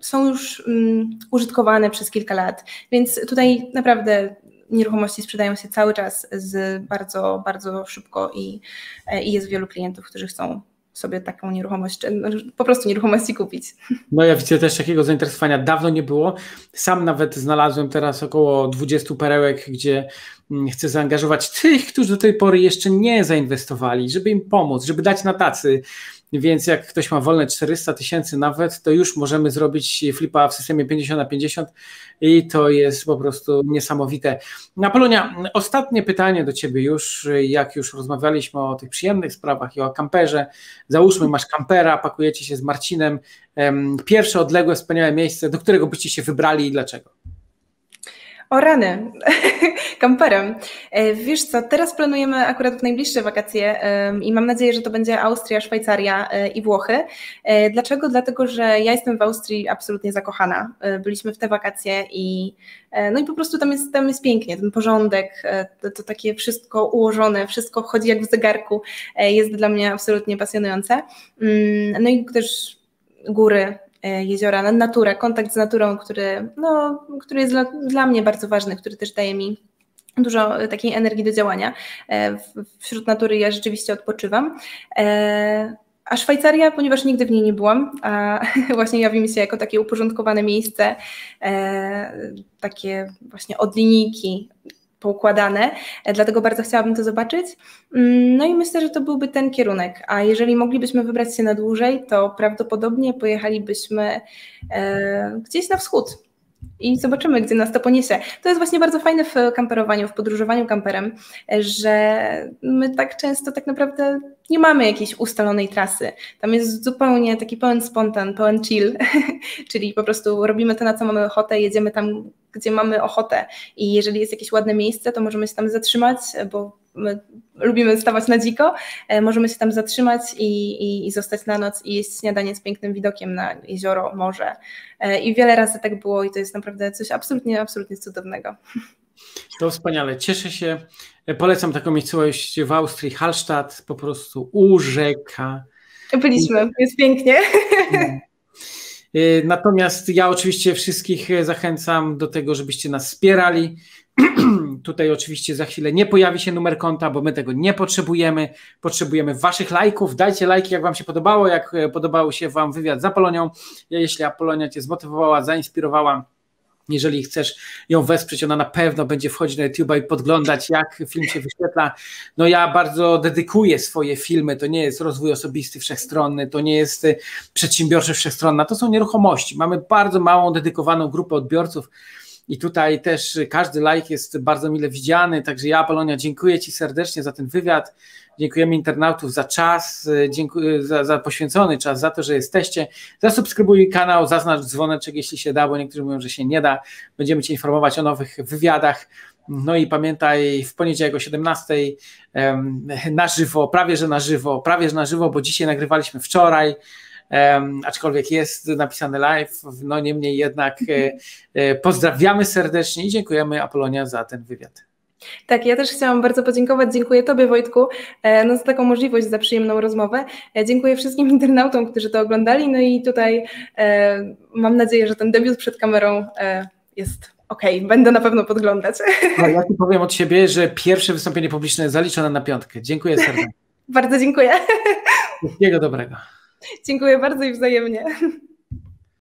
są już um, użytkowane przez kilka lat, więc tutaj naprawdę nieruchomości sprzedają się cały czas z bardzo, bardzo szybko i, i jest wielu klientów, którzy chcą sobie taką nieruchomość, po prostu nieruchomości kupić. No ja widzę też takiego zainteresowania dawno nie było. Sam nawet znalazłem teraz około 20 perełek, gdzie mm, chcę zaangażować tych, którzy do tej pory jeszcze nie zainwestowali, żeby im pomóc, żeby dać na tacy więc jak ktoś ma wolne 400 tysięcy nawet, to już możemy zrobić flipa w systemie 50 na 50 i to jest po prostu niesamowite. Apolonia, ostatnie pytanie do Ciebie już, jak już rozmawialiśmy o tych przyjemnych sprawach i o kamperze, załóżmy masz kampera, pakujecie się z Marcinem, pierwsze odległe, wspaniałe miejsce, do którego byście się wybrali i dlaczego? O rany, kamperem. E, wiesz co, teraz planujemy akurat w najbliższe wakacje i mam nadzieję, że to będzie Austria, Szwajcaria e, i Włochy. E, dlaczego? Dlatego, że ja jestem w Austrii absolutnie zakochana. Byliśmy w te wakacje i no i po prostu tam jest, tam jest pięknie, ten porządek, to, to takie wszystko ułożone, wszystko chodzi jak w zegarku, jest dla mnie absolutnie pasjonujące. Mm, no i też góry, jeziora, naturę, kontakt z naturą, który, no, który jest dla, dla mnie bardzo ważny, który też daje mi dużo e, takiej energii do działania. E, wśród natury ja rzeczywiście odpoczywam. A Szwajcaria, ponieważ nigdy w niej nie byłam, a właśnie jawi mi się jako takie uporządkowane miejsce, takie właśnie od linijki, poukładane, e, dlatego bardzo chciałabym to zobaczyć. Mm, no i myślę, że to byłby ten kierunek. A jeżeli moglibyśmy wybrać się na dłużej, to prawdopodobnie pojechalibyśmy e, gdzieś na wschód, i zobaczymy, gdzie nas to poniesie. To jest właśnie bardzo fajne w kamperowaniu, w podróżowaniu kamperem, że my tak często tak naprawdę nie mamy jakiejś ustalonej trasy. Tam jest zupełnie taki pełen spontan, pełen chill, czyli po prostu robimy to, na co mamy ochotę, jedziemy tam, gdzie mamy ochotę i jeżeli jest jakieś ładne miejsce, to możemy się tam zatrzymać, bo lubimy stawać na dziko, e, możemy się tam zatrzymać i, i, i, zostać na noc i jeść śniadanie z pięknym widokiem na jezioro, morze. E, I wiele razy tak było i to jest naprawdę coś absolutnie, absolutnie cudownego. To wspaniale. Cieszę się. E, polecam taką miejscowość w Austrii, Hallstatt, po prostu u rzeka. Byliśmy, jest pięknie. Natomiast ja oczywiście wszystkich zachęcam do tego, żebyście nas wspierali. Tutaj oczywiście za chwilę nie pojawi się numer konta, bo my tego nie potrzebujemy. Potrzebujemy Waszych lajków. Dajcie lajki, jak Wam się podobało, jak e, podobał się Wam wywiad z Apolonią. Jeśli Apolonia Cię zmotywowała, zainspirowała, jeżeli chcesz ją wesprzeć, ona na pewno będzie wchodzić na YouTube i podglądać, jak film się wyświetla. No ja bardzo dedykuję swoje filmy, to nie jest rozwój osobisty wszechstronny, to nie jest e, przedsiębiorczość wszechstronna, to są nieruchomości. Mamy bardzo małą, dedykowaną grupę odbiorców, i tutaj też każdy like jest bardzo mile widziany, także ja Polonia dziękuję Ci serdecznie za ten wywiad, dziękujemy internautów za czas, dziękuję za, za poświęcony czas, za to, że jesteście, zasubskrybuj kanał, zaznacz dzwoneczek, jeśli się da, bo niektórzy mówią, że się nie da, będziemy Cię informować o nowych wywiadach, no i pamiętaj, w poniedziałek o 17 na żywo, prawie że na żywo, prawie że na żywo, bo dzisiaj nagrywaliśmy wczoraj, aczkolwiek jest napisany live, no niemniej jednak e, e, pozdrawiamy serdecznie i dziękujemy Apolonia za ten wywiad. Tak, ja też chciałam bardzo podziękować. Dziękuję Tobie, Wojtku, e, no, za taką możliwość, za przyjemną rozmowę. Dziękuję wszystkim internautom, którzy to oglądali. No i tutaj e, mam nadzieję, że ten debiut przed kamerą e, jest okej, okay. będę na pewno podglądać. No, ja Ci powiem od siebie, że pierwsze wystąpienie publiczne zaliczone na piątkę. Dziękuję serdecznie. bardzo dziękuję. Wszystkiego dobrego. Dziękuję bardzo i wzajemnie.